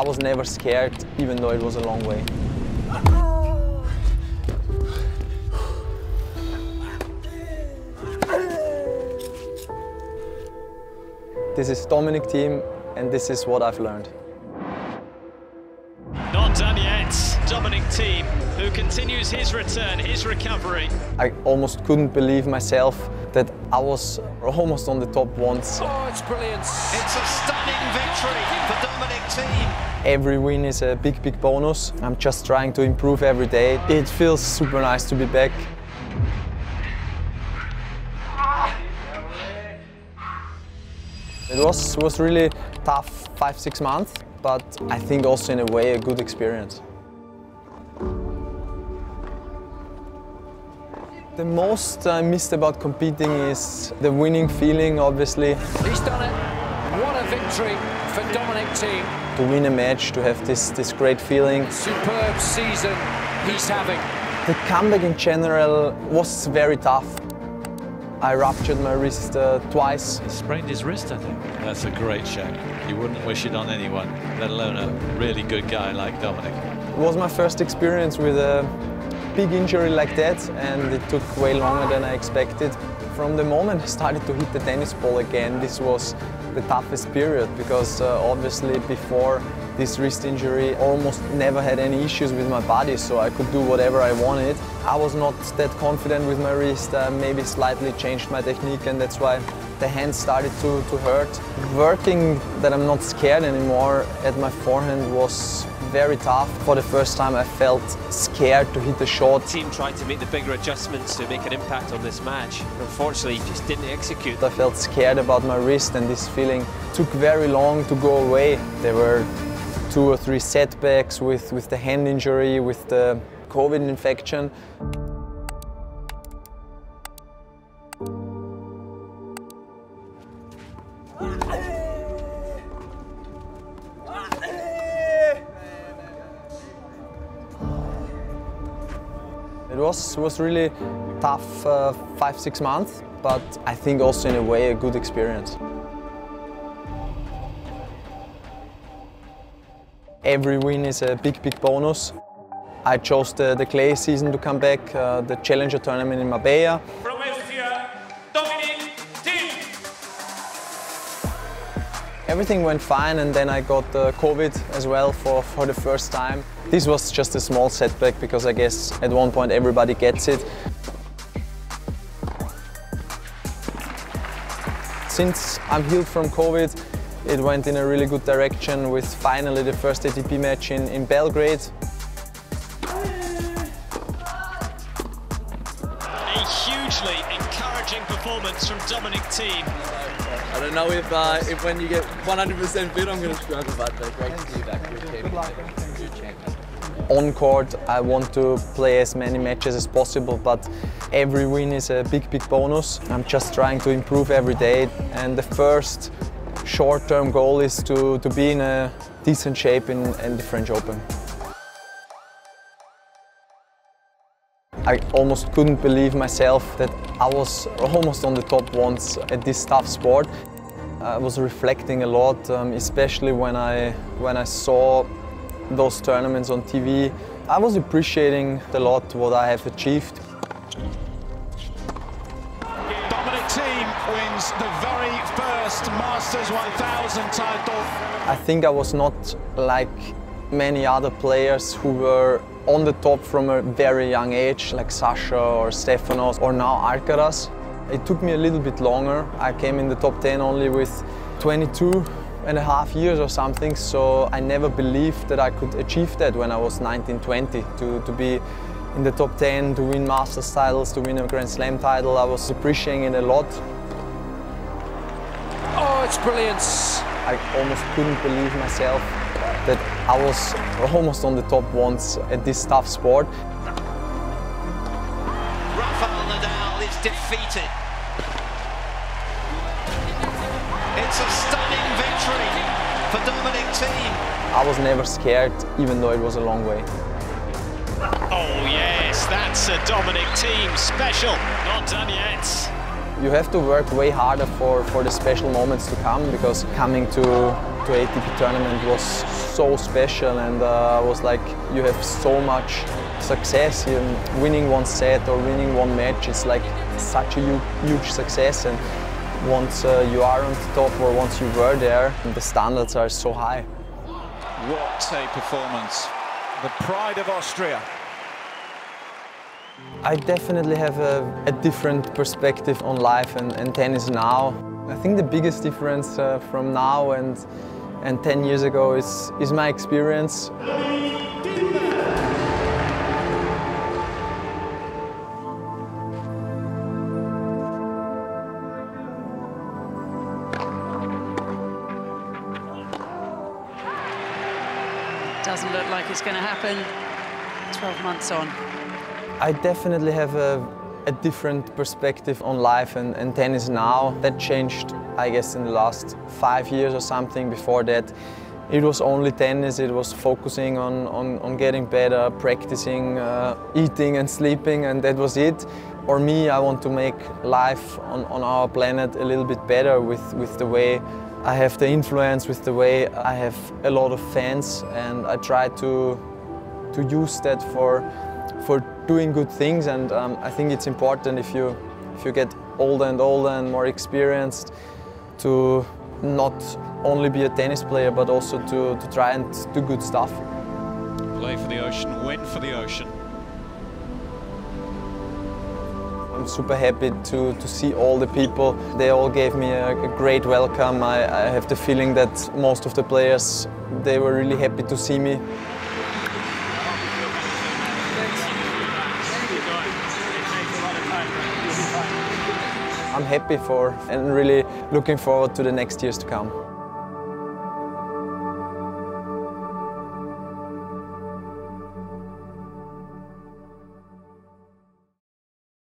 I was never scared, even though it was a long way. This is Dominic Thiem, and this is what I've learned. Not done yet. Dominic Thiem who continues his return, his recovery. I almost couldn't believe myself that I was almost on the top once. Oh, it's brilliant. It's a stunning victory for Dominic Thiem. Every win is a big, big bonus. I'm just trying to improve every day. It feels super nice to be back. It was, was really tough five, six months, but I think also in a way a good experience. The most I missed about competing is the winning feeling, obviously. He's done it. What a victory for Dominic Thiem. To win a match, to have this, this great feeling. Superb season he's having. The comeback in general was very tough. I ruptured my wrist uh, twice. He sprained his wrist, I think. That's a great shame. You wouldn't wish it on anyone, let alone a really good guy like Dominic. It was my first experience with a big injury like that and it took way longer than I expected. From the moment I started to hit the tennis ball again, this was the toughest period because uh, obviously before this wrist injury almost never had any issues with my body so I could do whatever I wanted. I was not that confident with my wrist, uh, maybe slightly changed my technique and that's why the hand started to, to hurt. Working that I'm not scared anymore at my forehand was very tough. For the first time I felt scared to hit the shot. Thiem tried to make the bigger adjustments to make an impact on this match. Unfortunately, just didn't execute. I felt scared about my wrist and this feeling took very long to go away. There were two or three setbacks with, with the hand injury, with the COVID infection. It was, was really tough uh, five, six months, but I think also in a way a good experience. Every win is a big, big bonus. I chose the, the clay season to come back, uh, the Challenger tournament in Marbella. From Austria, Dominic Thiem. Everything went fine and then I got uh, COVID as well for, for the first time. This was just a small setback because I guess at one point everybody gets it. Since I'm healed from COVID, it went in a really good direction with finally the first ATP match in, in Belgrade. A hugely encouraging performance from Dominic Thiem. I don't know if, uh, if when you get 100% fit, I'm going to struggle, but uh, great to see you back. You're champion. You're champion. On court, I want to play as many matches as possible, but every win is a big, big bonus. I'm just trying to improve every day, and the first short-term goal is to, to be in a decent shape in, in the French Open. I almost couldn't believe myself that I was almost on the top once at this tough sport. I was reflecting a lot, um, especially when I, when I saw those tournaments on TV. I was appreciating a lot what I have achieved. Dominic Thiem wins the very first Masters 1000 title. I think I was not like many other players who were on the top from a very young age, like Sasha or Stefanos or now Alcaraz. It took me a little bit longer. I came in the top 10 only with 22 and a half years or something, so I never believed that I could achieve that when I was 19, 20, to, to be in the top 10, to win Masters titles, to win a Grand Slam title. I was appreciating it a lot. It's brilliant. I almost couldn't believe myself that I was almost on the top once at this tough sport. Rafael Nadal is defeated. It's a stunning victory for Dominic Thiem. I was never scared, even though it was a long way. Oh yes, that's a Dominic Thiem special. Not done yet. You have to work way harder for, for the special moments to come because coming to, to ATP tournament was so special and uh, was like you have so much success. You, winning one set or winning one match is like such a huge, huge success and once uh, you are on the top or once you were there, the standards are so high. What a performance. The pride of Austria. I definitely have a, a different perspective on life and, and, tennis now. I think the biggest difference uh, from now and, and 10 years ago is, is my experience. Doesn't look like it's going to happen 12 months on. I definitely have a, a different perspective on life and, and, tennis now. That changed, I guess, in the last five years or something. Before that, it was only tennis. It was focusing on, on, on getting better, practicing, uh, eating and sleeping, and that was it. For me, I want to make life on, on our planet a little bit better with, with the way I have the influence, with the way I have a lot of fans, and I try to, to use that for for doing good things and um, I think it's important if you, if you get older and older and more experienced to not only be a tennis player but also to, to try and do good stuff. Play for the ocean, win for the ocean. I'm super happy to, to see all the people. They all gave me a, a great welcome. I, I have the feeling that most of the players, they were really happy to see me. Happy for and really looking forward to the next years to come.